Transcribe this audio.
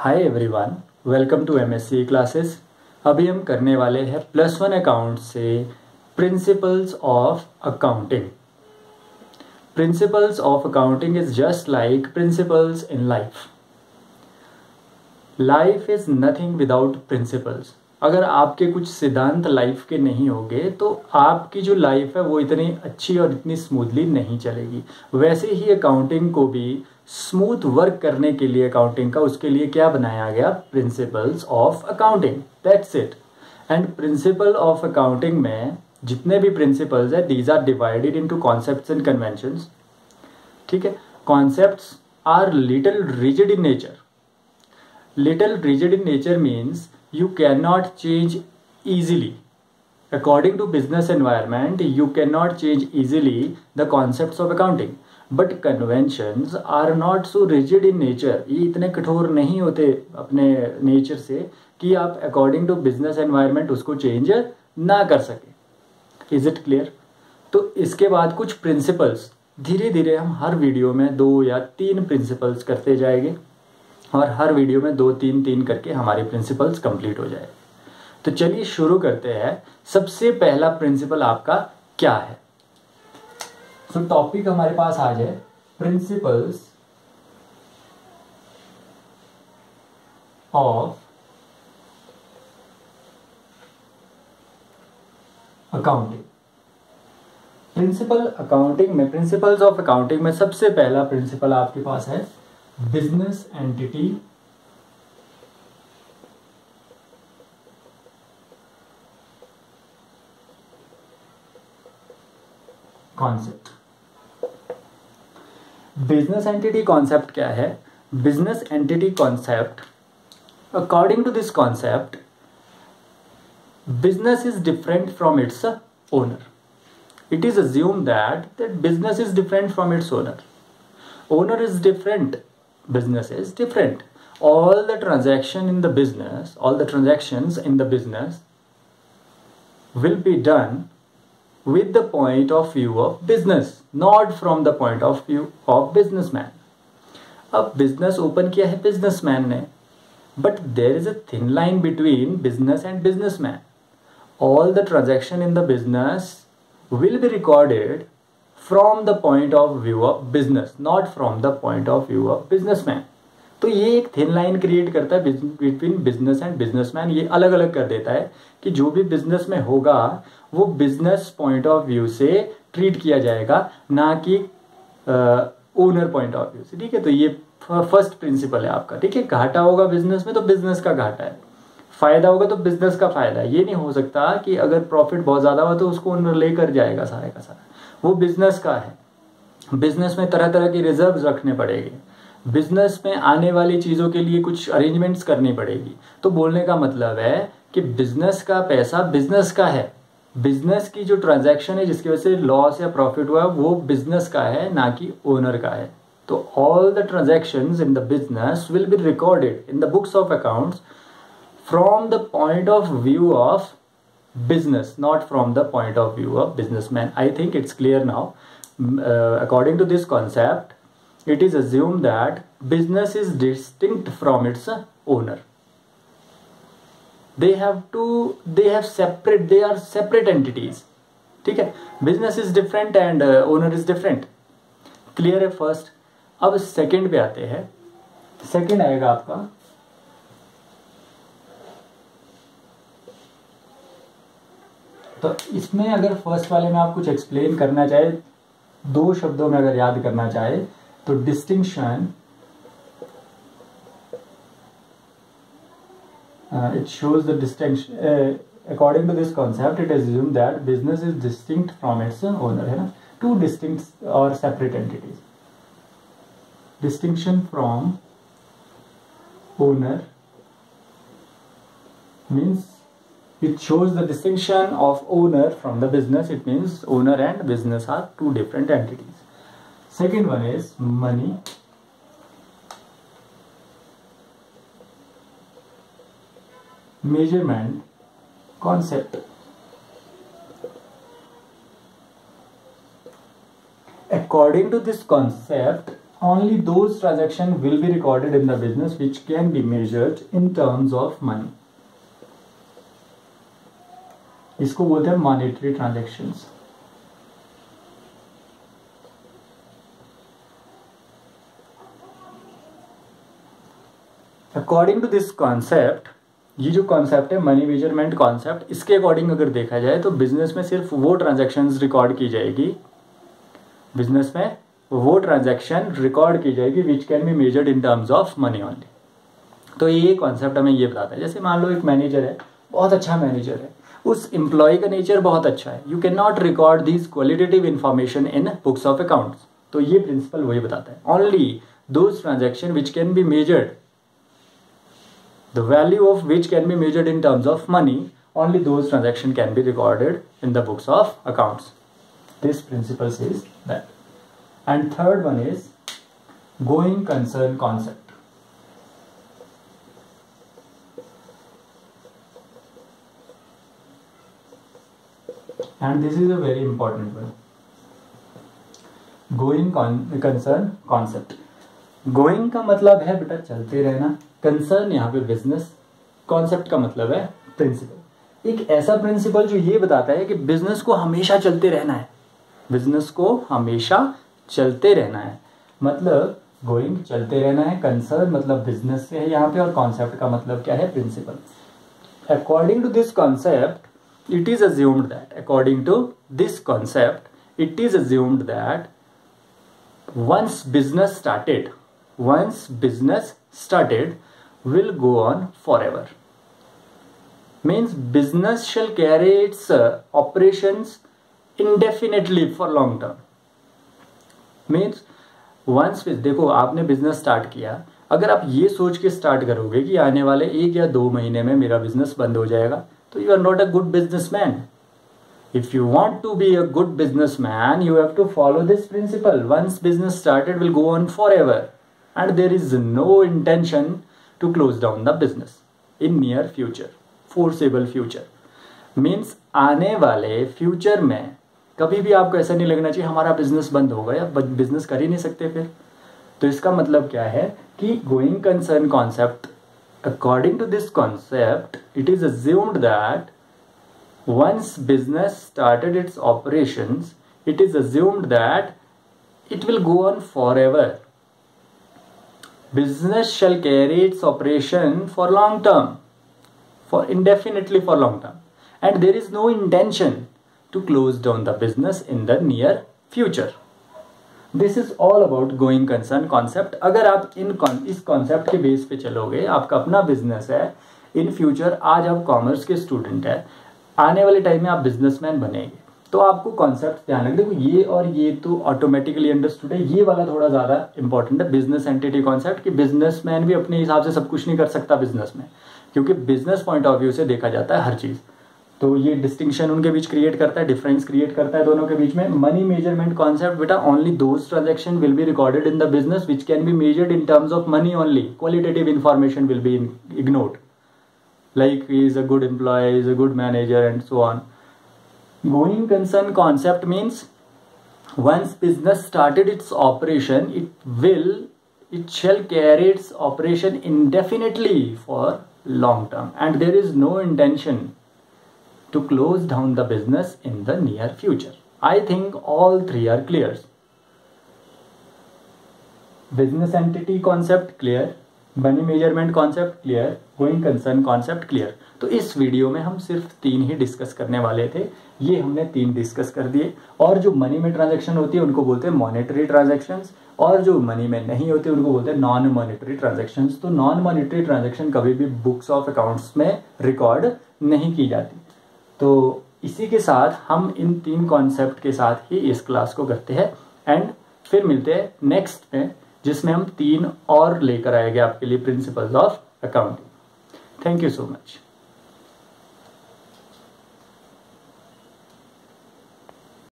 Hi everyone welcome to MSC classes अभी हम करने वाले हैं प्लस वन अकाउंट से principles of accounting principles of accounting is just like principles in life life is nothing without principles अगर आपके कुछ सिद्धांत लाइफ के नहीं होंगे तो आपकी जो लाइफ है वो इतनी अच्छी और इतनी स्मूथली नहीं चलेगी। वैसे ही अकाउंटिंग को भी स्मूथ वर्क करने के लिए अकाउंटिंग का, उसके लिए क्या बनाया गया? Principles of accounting that's it and principle of accounting में जितने भी प्रिंसिपल्स है these are divided into concepts and conventions ठीक है? Concepts are little rigid in nature little rigid in nature means you cannot change easily. According to business environment, you cannot change easily the concepts of accounting. But conventions are not so rigid in nature ये इतने कठोर नहीं होते अपने nature से कि आप according to business environment उसको चेंज ना कर सके. इज़ इट क्लियर तो इसके बाद कुछ प्रिंसिपल्स धीरे धीरे हम हर वीडियो में दो या तीन प्रिंसिपल्स करते जाएँगे। और हर वीडियो में दो तीन तीन करके हमारे प्रिंसिपल्स कंप्लीट हो जाए। तो चलिए शुरू करते हैं। सबसे पहला प्रिंसिपल आपका क्या है? सो so, टॉपिक हमारे पास आ जाए। Principles of accounting principle accounting में प्रिंसिपल्स ऑफ़ अकाउंटिंग में सबसे पहला प्रिंसिपल आपके पास है। Business entity concept business entity concept क्या है business entity concept according to this concept business is different from its owner. It is assumed that that business is different from its owner. Owner is different business is different all the transaction in the business all the transactions in the business will be done with the point of view of business not from the point of view of businessman अब business open किया है businessman ने but there is a thin line between business and businessman all the transaction in the business will be recorded from the point of view of business not from the point of view of businessman तो ये एक thin line create करता है between business and businessman ये अलग अलग कर देता है कि जो भी बिज़नेस में होगा, वो बिज़नेस पॉइंट ऑफ़ व्यू से ट्रीट किया जाएगा, ना कि ओनर पॉइंट ऑफ़ व्यू से। ठीक है? तो ये फ़र्स्ट प्रिंसिपल है आपका। ठीक है? घाटा होगा बिज़नेस में तो बिज़नेस का घाटा है। फ़ायदा होगा तो बिज़नेस का फ़ायदा है। ये नहीं हो सकता कि अगर प्रॉफिट बहुत ज़्यादा हो तो उसको ओनर लेकर जाएगा सारे का सारा। वो बिज़नेस का है। बिज़नेस में तरह तरह के रिज़र्व रखने पड़ेगी। बिज़नेस में आने वाली चीज़ों के लिए कुछ अरेंजमेंट्स करनी पड़ेगी। तो बोलने का मतलब है कि बिज़नेस का पैसा बिज़नेस का है। बिज़नेस की जो ट्रांजैक्शन है, जिसकी वजह से लॉस या प्रॉफिट हुआ, वो बिज़नेस का है, ना कि ओनर का है। तो all the transaction in the business will be recorded in the books of accounts from the point of view of business not from the point of view of businessman i think it's clear now uh, according to this concept it is assumed that business is distinct from its owner they have to they have separate they are separate entities ठीक है business is different and owner is different clear है first अब second पे आते हैं second आएगा आपका तो इसमें अगर फ़र्स्ट वाले में आप कुछ एक्सप्लेन करना चाहे, दो शब्दों में अगर याद करना चाहे तो distinction it shows the distinction according to this concept it assume that business is distinct from its owner है ना? टू डिस्टिंक्ट और separate entities distinction from owner means it shows the distinction of owner from the business. It means owner and business are two different entities. Second one is money. Measurement concept. According to this concept only those transactions will be recorded in the business which can be measured in terms of money इसको बोलते हैं monetary transactions according to this concept ये जो concept है money measurement concept इसके according अगर देखा जाए तो बिज़नेस में सिर्फ़ वो ट्रांजेक्शन रिकॉर्ड की जाएगी। बिज़नेस में वो ट्रांजेक्शन रिकॉर्ड की जाएगी which can be measured in terms of money only तो ये कॉन्सेप्ट हमें ये बताता है। जैसे मान लो एक मैनेजर है, बहुत अच्छा मैनेजर है। उस इम्प्लॉय का नेचर बहुत अच्छा है। You can not record this qualitative information in books of accounts तो ये प्रिंसिपल वही बताता है। Only those transaction which can be measured the value of which can be measured in terms of money only those transaction can be recorded in the books of account this principle is that and third one is going concern concept and this is a very important one. Going concern concept going का मतलब है, बेटा, चलते रहना। Concern यहाँ पे business concept का मतलब है प्रिंसिपल एक ऐसा प्रिंसिपल जो ये बताता है कि बिज़नेस को हमेशा चलते रहना है। बिज़नेस को हमेशा चलते रहना है। मतलब गोइंग चलते रहना है कंसर्न मतलब बिज़नेस से है यहाँ पे, और कॉन्सेप्ट का मतलब क्या है? Principle according to this concept it is assumed that according to this concept it is assumed that once business started once business started will go on forever means business shall carry its uh, operations indefinitely for long term means once देखो आपने business start किया अगर आप ये सोच के start करोगे कि आने वाले एक या दो महीने में मेरा बिज़नेस बंद हो जाएगा तो you are not a good business man if you want to be a good business man you have to follow this principle once business started will go on for ever and there is no intention to close down the business in near future foreseeable future means आने वाले future में कभी भी आपको ऐसा नहीं लगना चाहिए, हमारा बिज़नेस बंद हो गया बिज़नेस कर ही नहीं सकते फिर। तो इसका मतलब क्या है कि going concern concept According to this concept, it is assumed that once business started its operations, it is assumed that it will go on forever. Business shall carry its operation for long term, for indefinitely for long term. And there is no intention to close down the business in the near future. This is all about going concern concept अगर आप इन इस concept के base पे चलोगे, आपका अपना business है in future आज आप कॉमर्स के स्टूडेंट है, आने वाले टाइम में आप बिजनेसमैन बनेंगे। तो आपको कॉन्सेप्ट ध्यान रख देखो ये और ये तो ऑटोमेटिकली अंडरस्टूड है, ये वाला थोड़ा ज़्यादा इंपॉर्टेंट है बिज़नेस एंटिटी कॉन्सेप्ट कि बिजनेसमैन भी अपने हिसाब से सब कुछ नहीं कर सकता बिज़नेस में क्योंकि बिज़नेस पॉइंट ऑफ़ व्यू से देखा जाता है हर चीज़। तो ये डिस्टिंक्शन उनके बीच क्रिएट करता है डिफरेंस क्रिएट करता है दोनों के बीच में। मनी मेज़रमेंट कॉन्सेप्ट बेटा only those transaction will be recorded in the business which can be measured in terms of money only qualitative information will be ignored like is a good employ is a good manager and so on going concern concept means once business started its operation it will it shall care its operation indefinitely for long term and there is no intention to close down the business in the near future. I think all three are clear. Business entity concept clear, money measurement concept clear going concern concept clear तो इस video में हम सिर्फ़ तीन ही discuss करने वाले थे। ये हमने तीन डिस्कस कर दिए। और जो मनी में ट्रांजेक्शन होती है उनको बोलते हैं मॉनेटरी ट्रांजेक्शन और जो मनी में नहीं होती उनको बोलते हैं नॉन मॉनेटरी ट्रांजेक्शन तो नॉन मॉनेटरी ट्रांजेक्शन कभी भी बुक्स ऑफ़ अकाउंट्स में रिकॉर्ड नहीं की जाती। तो इसी के साथ हम इन तीन कॉन्सेप्ट के साथ ही इस क्लास को करते हैं। एंड फिर मिलते हैं नेक्स्ट में, जिसमें हम तीन और लेकर आएँगे आपके लिए principles of accounting thank you so much